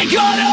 I gotta